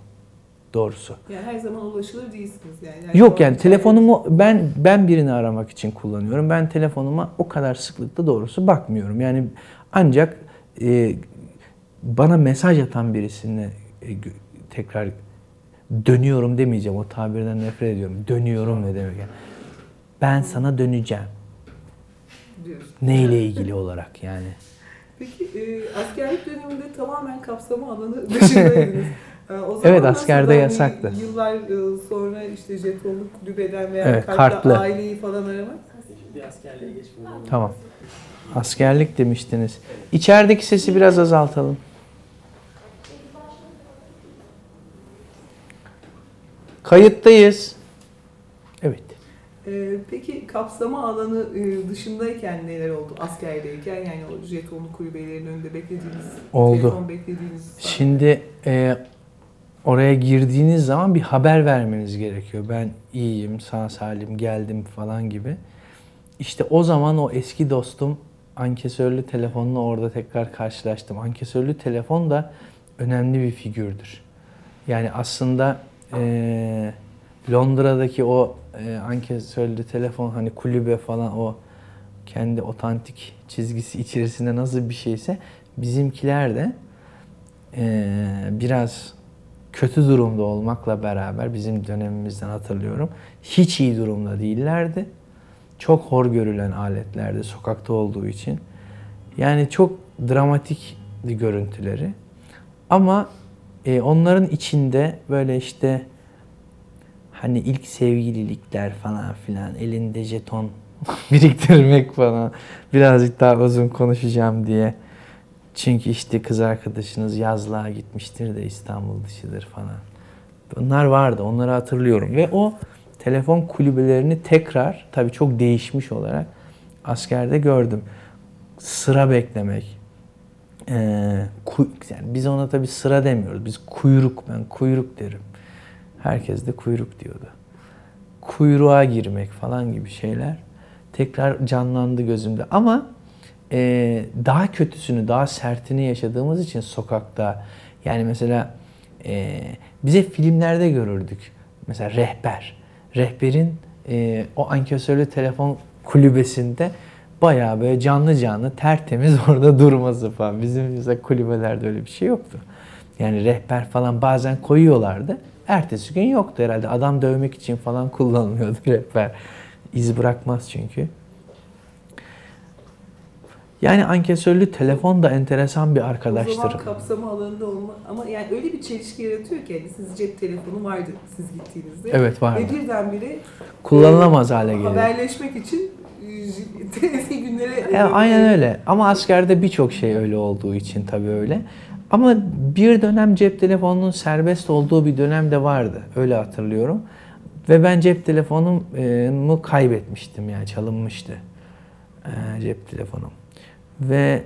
Doğrusu. Yani her zaman ulaşılır değilsiniz yani. Her Yok yani telefonumu ben ben birini aramak için kullanıyorum. Ben telefonuma o kadar sıklıkla doğrusu bakmıyorum. Yani ancak e, bana mesaj atan birisine e, tekrar dönüyorum demeyeceğim. O tabirden nefret ediyorum. Dönüyorum ne demek yani. Ben sana döneceğim. diyorsun. Neyle ilgili olarak yani? Peki e, askerlik döneminde tamamen kapsama alanı dışındaydınız. E, o zaman Evet, askerde hani yasaktı. Yıllar e, sonra işte jetonluk kulübeden veya Evet, kartla kartlı. aileyi falan aramak. Bir askerliğe geçmeden. Tamam. Askerlik demiştiniz. İçerideki sesi biraz azaltalım. Kayıttayız. Evet. E, peki kapsama alanı e, dışındayken neler oldu askerdeyken yani o jetonlu kulübelerin önünde beklediğiniz, Oldu. telefon beklediğiniz Şimdi e, oraya girdiğiniz zaman bir haber vermeniz gerekiyor. Ben iyiyim, sağ salim geldim falan gibi. İşte o zaman o eski dostum ankesörlü telefonla orada tekrar karşılaştım. Ankesörlü telefon da önemli bir figürdür. Yani aslında e, Londra'daki o e, ankesörlü telefon hani kulübe falan o kendi otantik çizgisi içerisinde nasıl bir şeyse bizimkiler de e, biraz kötü durumda olmakla beraber bizim dönemimizden hatırlıyorum. Hiç iyi durumda değillerdi. Çok hor görülen aletlerdi sokakta olduğu için. Yani çok dramatikti görüntüleri. Ama e, onların içinde böyle işte hani ilk sevgililikler falan filan elinde jeton biriktirmek falan birazcık daha uzun konuşacağım diye. Çünkü işte kız arkadaşınız yazlığa gitmiştir de İstanbul dışıdır falan. Bunlar vardı onları hatırlıyorum ve o telefon kulübelerini tekrar tabii çok değişmiş olarak askerde gördüm. Sıra beklemek. Ee, yani biz ona tabii sıra demiyoruz. Biz kuyruk, ben kuyruk derim. Herkes de kuyruk diyordu. Kuyruğa girmek falan gibi şeyler tekrar canlandı gözümde. Ama e, daha kötüsünü, daha sertini yaşadığımız için sokakta yani mesela e, bize filmlerde görürdük. Mesela rehber. Rehberin e, o ankesörlü telefon kulübesinde bayağı böyle canlı canlı tertemiz orada durması falan. Bizim mesela kulübelerde öyle bir şey yoktu. Yani rehber falan bazen koyuyorlardı. Ertesi gün yoktu herhalde. Adam dövmek için falan kullanılıyordu rehber. İz bırakmaz çünkü. Yani ankesörlü telefon da enteresan bir O arkadaştır. zaman kapsama alanında olma ama yani öyle bir çelişki yaratıyor ki siz cep telefonu vardı siz gittiğinizde. Evet vardı. Ve birdenbire Kullanılamaz hale geliyor. haberleşmek için e, eski günlere... E, aynen öyle. Ama askerde birçok şey öyle olduğu için tabii öyle. Ama bir dönem cep telefonunun serbest olduğu bir dönem de vardı. Öyle hatırlıyorum. Ve ben cep telefonumu kaybetmiştim yani çalınmıştı. e, cep telefonum. Ve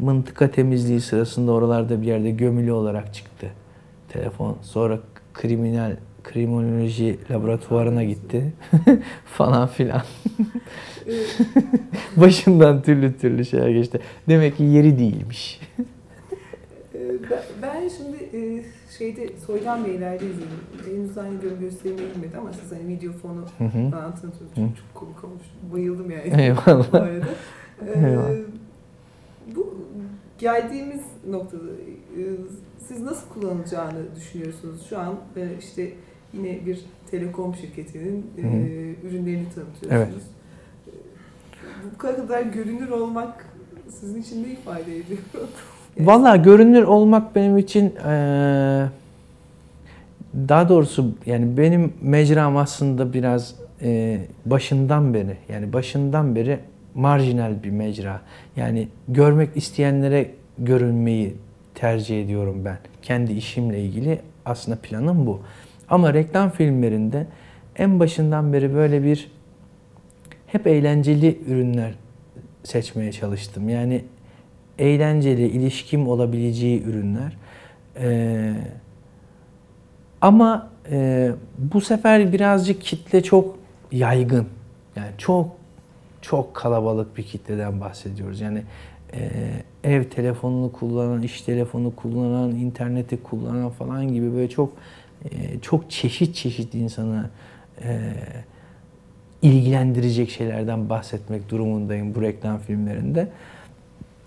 mıntıka temizliği sırasında oralarda bir yerde gömülü olarak çıktı telefon. Sonra kriminal kriminoloji laboratuvarına gitti falan filan. Başından türlü türlü şeyler geçti. Demek ki yeri değilmiş. e, ben- şimdi e, şeyde Soydan Beyler'de izledim. Henüz zannediyorum gösterime girmedi ama siz hani video fonu. Hı. Çok, çok komik olmuş. Bayıldım yani. Eyvallah. bu arada. E, Eyvallah. bu geldiğimiz noktada e, siz nasıl kullanılacağını düşünüyorsunuz? Şu an e, işte yine bir telekom şirketinin e, Hı ürünlerini tanıtıyorsunuz. Evet. Bu kadar görünür olmak sizin için ne ifade ediyor? Vallahi görünür olmak benim için daha doğrusu yani benim mecram aslında biraz başından beri yani başından beri marjinal bir mecra. Yani görmek isteyenlere görünmeyi tercih ediyorum ben. Kendi işimle ilgili aslında planım bu. Ama reklam filmlerinde en başından beri böyle bir hep eğlenceli ürünler seçmeye çalıştım. Yani eğlenceli, ilişkim olabileceği ürünler. Ee, ama e, bu sefer birazcık kitle çok yaygın. Yani çok çok kalabalık bir kitleden bahsediyoruz. Yani e, ev telefonunu kullanan, iş telefonu kullanan, interneti kullanan falan gibi böyle çok e, çok çeşit çeşit insanı e, ilgilendirecek şeylerden bahsetmek durumundayım bu reklam filmlerinde.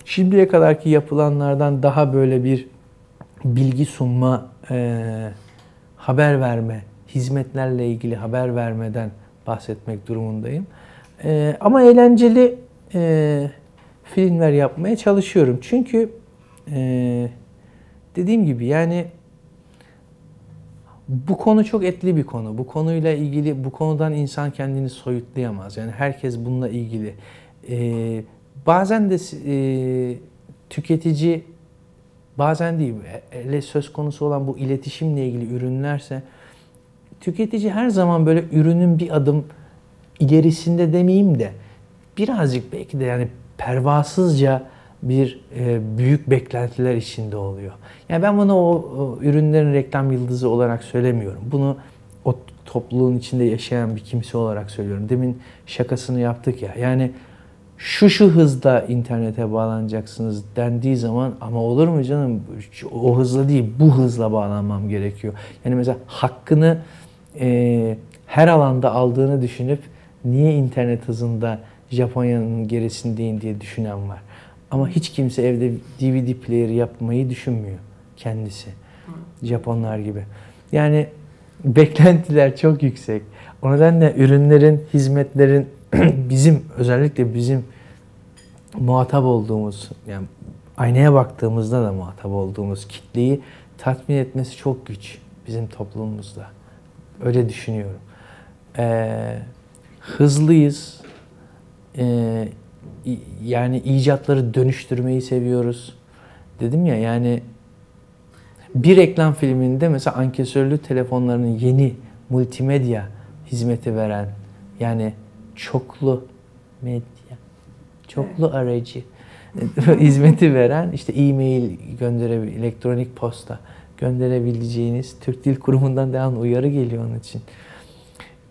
Şimdiye kadarki yapılanlardan daha böyle bir bilgi sunma, e, haber verme, hizmetlerle ilgili haber vermeden bahsetmek durumundayım. Ee, ama eğlenceli e, filmler yapmaya çalışıyorum. Çünkü e, dediğim gibi yani bu konu çok etli bir konu. Bu konuyla ilgili, bu konudan insan kendini soyutlayamaz. Yani herkes bununla ilgili. Ee, bazen de e, tüketici, bazen değil, hele söz konusu olan bu iletişimle ilgili ürünlerse, tüketici her zaman böyle ürünün bir adım ilerisinde demeyeyim de, birazcık belki de yani pervasızca bir e, büyük beklentiler içinde oluyor. Yani ben bunu o, o ürünlerin reklam yıldızı olarak söylemiyorum. Bunu o topluluğun içinde yaşayan bir kimse olarak söylüyorum. Demin şakasını yaptık ya. Yani şu şu hızda internete bağlanacaksınız dendiği zaman ama olur mu canım o hızla değil bu hızla bağlanmam gerekiyor. Yani mesela hakkını e, her alanda aldığını düşünüp niye internet hızında Japonya'nın gerisindeyim diye düşünen var. Ama hiç kimse evde DVD player yapmayı düşünmüyor kendisi. Japonlar gibi. Yani beklentiler çok yüksek. O nedenle ürünlerin, hizmetlerin bizim özellikle bizim muhatap olduğumuz yani aynaya baktığımızda da muhatap olduğumuz kitleyi tatmin etmesi çok güç bizim toplumumuzda. Öyle düşünüyorum. Ee, hızlıyız. Ee, yani icatları dönüştürmeyi seviyoruz. Dedim ya yani bir reklam filminde mesela ankesörlü telefonlarının yeni multimedya hizmeti veren yani çoklu medya, çoklu aracı hizmeti veren işte e-mail gönderebil, elektronik posta gönderebileceğiniz Türk Dil Kurumu'ndan devam uyarı geliyor onun için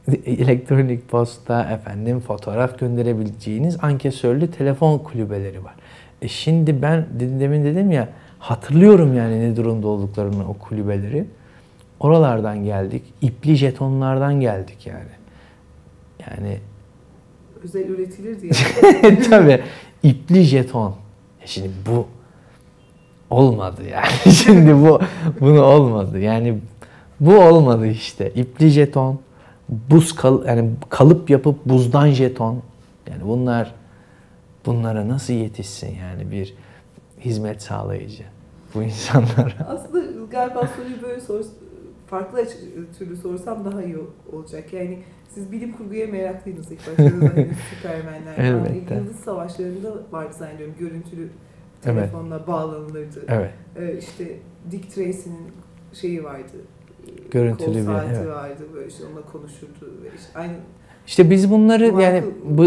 elektronik posta, efendim fotoğraf gönderebileceğiniz ankesörlü telefon kulübeleri var. E şimdi ben demin dedim ya hatırlıyorum yani ne durumda olduklarını o kulübeleri. Oralardan geldik. İpli jetonlardan geldik yani. Yani özel üretilir diye. Tabii. İpli jeton. E şimdi bu olmadı yani. şimdi bu bunu olmadı. Yani bu olmadı işte. İpli jeton buz kal yani kalıp yapıp buzdan jeton yani bunlar bunlara nasıl yetişsin yani bir hizmet sağlayıcı bu insanlar. Aslında galiba soruyu böyle sor, farklı türlü sorsam daha iyi olacak. Yani siz bilim kurguya meraklıydınız ilk başta. Hani Süpermenler. Elbette. Yıldız Savaşları'nda vardı zannediyorum. Görüntülü telefonla evet. bağlanılırdı. Evet. Ee, işte Dick Tracy'nin şeyi vardı görüntülü bir saati evet. vardı böyle işte onunla konuşurdu ve işte aynı işte biz bunları Michael, yani bu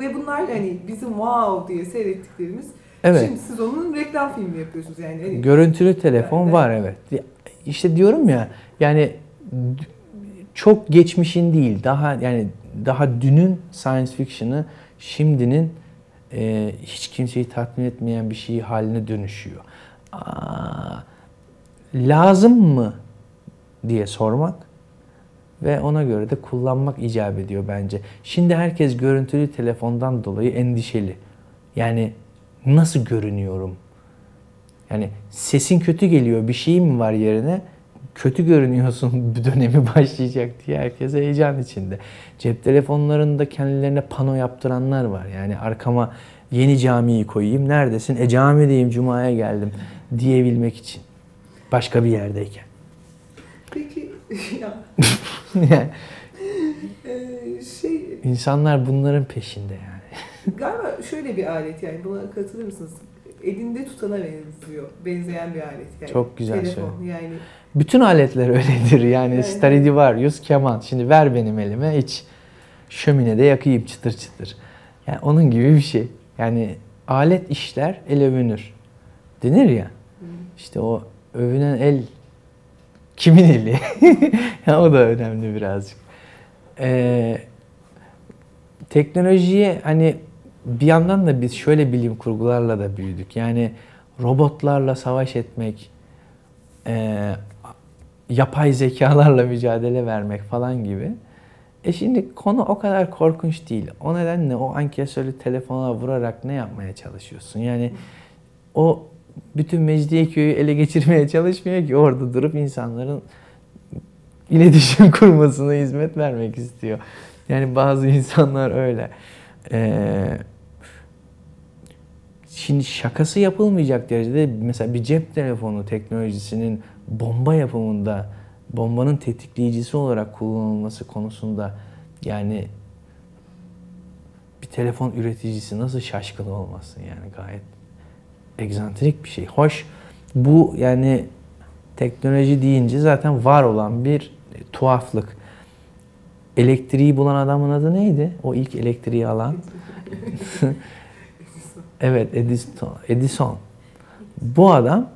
ve bunlar hani bizim wow diye seyrettiklerimiz Evet. Şimdi siz onun reklam filmi yapıyorsunuz yani. Hani, Görüntülü telefon yani, var evet. İşte diyorum ya yani çok geçmişin değil daha yani daha dünün science fiction'ı şimdinin e, hiç kimseyi tatmin etmeyen bir şey haline dönüşüyor. Aa, lazım mı diye sormak ve ona göre de kullanmak icap ediyor bence. Şimdi herkes görüntülü telefondan dolayı endişeli. Yani nasıl görünüyorum? Yani sesin kötü geliyor, bir şey mi var yerine? Kötü görünüyorsun bir dönemi başlayacak diye herkes heyecan içinde. Cep telefonlarında kendilerine pano yaptıranlar var. Yani arkama yeni camiyi koyayım. Neredesin? E camideyim, cumaya geldim diyebilmek için. Başka bir yerdeyken. Ya. ee, şey. İnsanlar bunların peşinde yani. Galiba şöyle bir alet yani buna katılır mısınız? Elinde tutana benziyor. Benzeyen bir alet yani. Çok güzel Telefon şey. yani. Bütün aletler öyledir yani. yani. Stradivarius, keman. Şimdi ver benim elime hiç şöminede yakayım çıtır çıtır. Yani onun gibi bir şey. Yani alet işler el övünür. Denir ya. İşte o övünen el Kimin eli? o da önemli birazcık. Ee, teknolojiye hani bir yandan da biz şöyle bilim kurgularla da büyüdük. Yani robotlarla savaş etmek, e, yapay zekalarla mücadele vermek falan gibi. E şimdi konu o kadar korkunç değil. O nedenle o ankesörlü telefona vurarak ne yapmaya çalışıyorsun? Yani o bütün Mecidiyeköy'ü ele geçirmeye çalışmıyor ki orada durup insanların iletişim kurmasına hizmet vermek istiyor. Yani bazı insanlar öyle. Ee, şimdi şakası yapılmayacak derecede mesela bir cep telefonu teknolojisinin bomba yapımında bombanın tetikleyicisi olarak kullanılması konusunda yani bir telefon üreticisi nasıl şaşkın olmasın yani gayet egzantrik bir şey. Hoş bu yani teknoloji deyince zaten var olan bir tuhaflık. Elektriği bulan adamın adı neydi? O ilk elektriği alan. evet Edison. Edison. Bu adam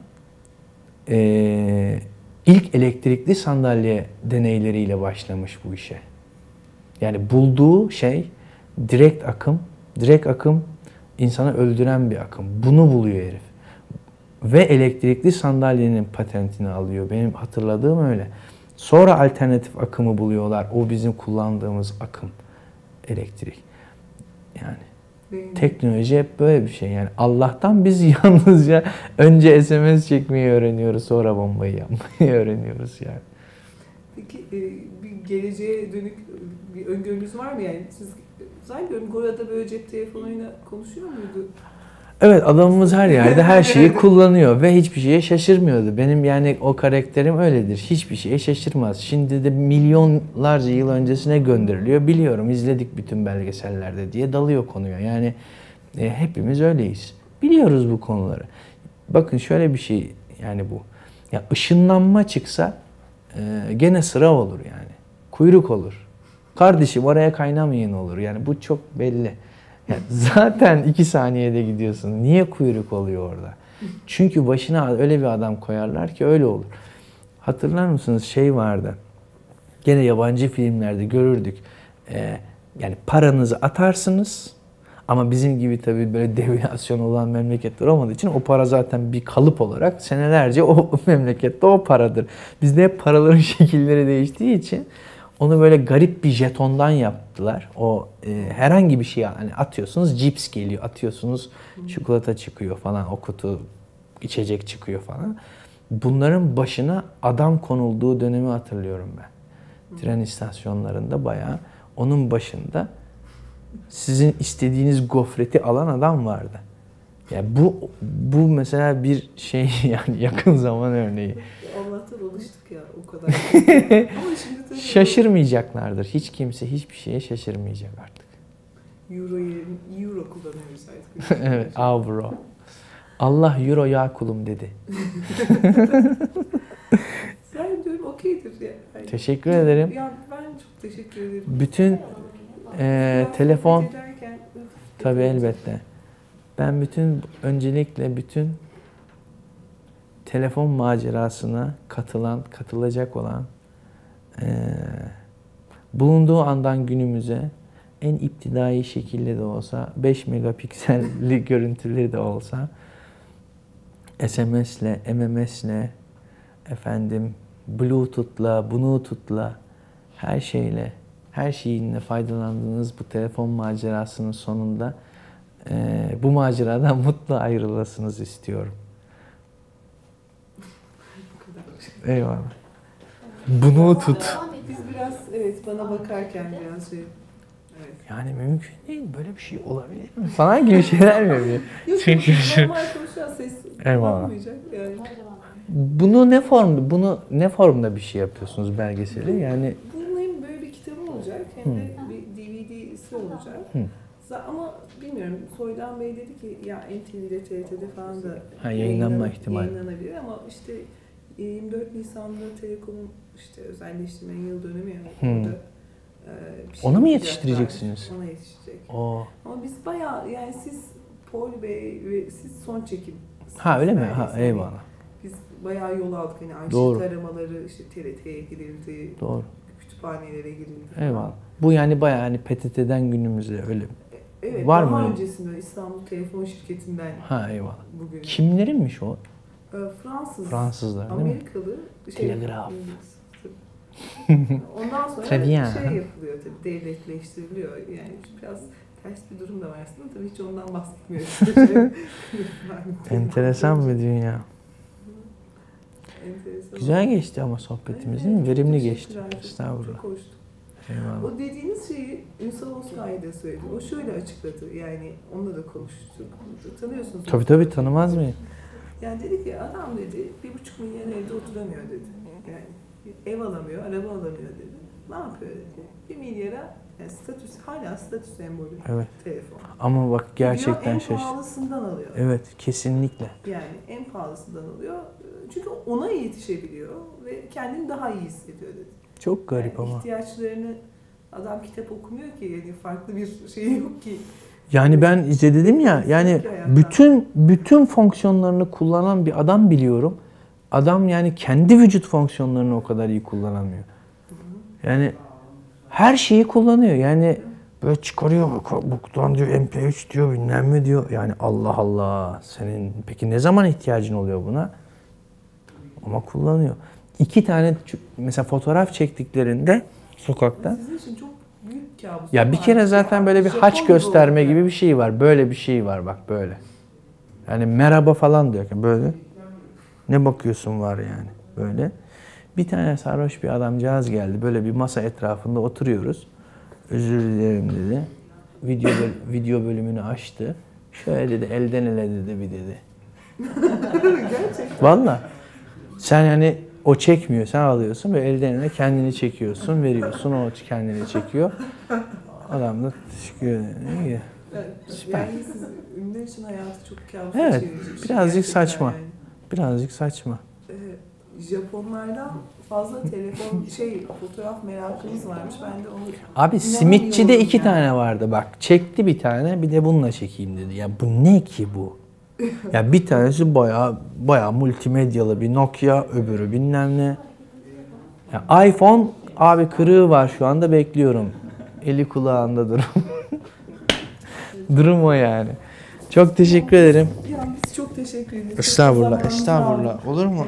eee, ilk elektrikli sandalye deneyleriyle başlamış bu işe. Yani bulduğu şey direkt akım. Direkt akım insanı öldüren bir akım. Bunu buluyor herif. Ve elektrikli sandalyenin patentini alıyor. Benim hatırladığım öyle. Sonra alternatif akımı buluyorlar. O bizim kullandığımız akım. Elektrik. Yani Benim- teknoloji hep böyle bir şey. Yani Allah'tan biz yalnızca önce SMS çekmeyi öğreniyoruz. Sonra bombayı yapmayı öğreniyoruz yani. Peki e, bir geleceğe dönük bir öngörünüz var mı yani? Siz zannediyorum Gora'da böyle cep telefonuyla konuşuyor muydu? Evet adamımız her yerde her şeyi kullanıyor ve hiçbir şeye şaşırmıyordu. Benim yani o karakterim öyledir. Hiçbir şeye şaşırmaz. Şimdi de milyonlarca yıl öncesine gönderiliyor. Biliyorum izledik bütün belgesellerde diye dalıyor konuya. Yani e, hepimiz öyleyiz. Biliyoruz bu konuları. Bakın şöyle bir şey yani bu. Ya ışınlanma çıksa e, gene sıra olur yani. Kuyruk olur. Kardeşim oraya kaynamayın olur. Yani bu çok belli. Yani zaten iki saniyede gidiyorsun. Niye kuyruk oluyor orada? Çünkü başına öyle bir adam koyarlar ki öyle olur. Hatırlar mısınız şey vardı. Gene yabancı filmlerde görürdük. Ee, yani paranızı atarsınız ama bizim gibi tabii böyle devalüasyon olan memleketler olmadığı için o para zaten bir kalıp olarak senelerce o memlekette o paradır. Bizde hep paraların şekilleri değiştiği için onu böyle garip bir jetondan yaptılar. O e, herhangi bir şey hani atıyorsunuz cips geliyor, atıyorsunuz çikolata çıkıyor falan, o kutu içecek çıkıyor falan. Bunların başına adam konulduğu dönemi hatırlıyorum ben. Tren istasyonlarında bayağı onun başında sizin istediğiniz gofreti alan adam vardı. Yani bu bu mesela bir şey yani yakın zaman örneği. Allah'tan alıştık ya o kadar. Ama şimdi Şaşırmayacaklardır. Hiç kimse hiçbir şeye şaşırmayacak artık. Euro Euro kullanıyoruz artık. evet, avro. Allah euro ya kulum dedi. Ben diyorum okeydir ya. Yani- Teşekkür ederim. Ya ben çok teşekkür ederim. Bütün e, telefon öf, tabii elbette. Ben bütün öncelikle bütün telefon macerasına katılan, katılacak olan e, bulunduğu andan günümüze en iptidai şekilde de olsa 5 megapikselli görüntüleri de olsa SMS'le, MMS'le efendim Bluetooth'la, Bluetooth'la her şeyle, her şeyinle faydalandığınız bu telefon macerasının sonunda eee, bu maceradan mutlu ayrılasınız istiyorum. Eyvallah. Bunu tut. Biz biraz evet bana bakarken biraz şey. Evet. Yani mümkün değil. Böyle bir şey olabilir mi? Falan gibi şeyler mi yapıyor? Yok, Çünkü normal konuşan ses Eyvallah. yani. Bunu ne formda, bunu ne formda bir şey yapıyorsunuz belgeseli? Yani Bunun hem böyle bir kitabı olacak hem de bir DVD'si olacak. Za- Ama bilmiyorum Soydan Bey dedi ki ya NTV'de, TRT'de falan da Ha, yayınlanma yayınlan- ihtimali. yayınlanabilir ama işte 24 Nisan'da Telekom'un işte özelleştirme yıl dönümü yani Hı. orada e, bir şey mu yapacaklar. yetiştireceksiniz? Ona yetiştirecek. o Ama biz bayağı yani siz Paul Bey ve siz son çekim. ha öyle mi? Ha eyvallah. Biz bayağı yol aldık hani arşiv Doğru. taramaları işte TRT'ye gidildi, Doğru. kütüphanelere girildi. Eyvallah. Bu yani bayağı hani PTT'den günümüze öyle. Evet, Var daha mı öncesinde İstanbul Telefon Şirketi'nden Ha eyvallah. bugün. Kimlerinmiş o? Ee, Fransız, Fransızlar? Amerikalı, şey, Telegraf. Ondan sonra şey yapılıyor tabii, devletleştiriliyor. Yani biraz ters bir durum da var aslında. Tabii hiç ondan bahsetmiyoruz. Enteresan bir dünya. Enteresan. Güzel geçti ama sohbetimiz değil mi? Verimli geçti. Estağfurullah. Çok hoştu. Eyvallah. O dediğiniz şeyi Ünsal Oskay da söyledi. O şöyle açıkladı. Yani onunla da konuştuk. Tanıyorsunuz. Tabii tabii tanımaz mıyım? Yani dedi ki adam dedi bir buçuk milyon evde oturamıyor dedi. Yani ev alamıyor, araba alamıyor dedi. Ne yapıyor dedi. Bir milyara yani statüs, hala statüs sembolü Evet. telefon. Ama bak gerçekten Gidiyor, en pahalısından alıyor. Evet kesinlikle. Yani en pahalısından alıyor. Çünkü ona yetişebiliyor ve kendini daha iyi hissediyor dedi. Çok garip yani ama. ihtiyaçlarını adam kitap okumuyor ki yani farklı bir şey yok ki. Yani ben işte dedim ya yani bütün bütün fonksiyonlarını kullanan bir adam biliyorum. Adam yani kendi vücut fonksiyonlarını o kadar iyi kullanamıyor. Yani her şeyi kullanıyor. Yani böyle çıkarıyor buradan diyor MP3 diyor bilmem ne diyor. Yani Allah Allah senin peki ne zaman ihtiyacın oluyor buna? Ama kullanıyor. İki tane mesela fotoğraf çektiklerinde sokakta Sizin için çok kabus. ya bir kere zaten böyle bir Japon haç gibi gösterme gibi bir şey var. Böyle bir şey var bak böyle. Yani merhaba falan diyor ki böyle. Ne bakıyorsun var yani böyle. Bir tane sarhoş bir adamcağız geldi. Böyle bir masa etrafında oturuyoruz. Özür dilerim dedi. Video böl- video bölümünü açtı. Şöyle dedi elden ele dedi bir dedi. Gerçekten. Valla. Sen yani o çekmiyor. Sen alıyorsun ve elden ele kendini çekiyorsun, veriyorsun. O kendini çekiyor. Adam da teşekkür ederim. Süper. Yani siz ünlüler için hayatı çok kabus Evet, şey birazcık saçma. yani. Birazcık saçma. Ee, Japonlardan fazla telefon şey fotoğraf merakımız varmış. Ben de onu Abi simitçide iki tane vardı bak. Çekti bir tane bir de bununla çekeyim dedi. Ya bu ne ki bu? Ya bir tanesi bayağı bayağı multimedyalı bir Nokia, öbürü bilmem ne. Ya iPhone abi kırığı var şu anda bekliyorum. Eli kulağında durum. durum o yani. Çok teşekkür ederim. Ya biz çok teşekkür ederiz. Estağfurullah, estağfurullah. Olur mu?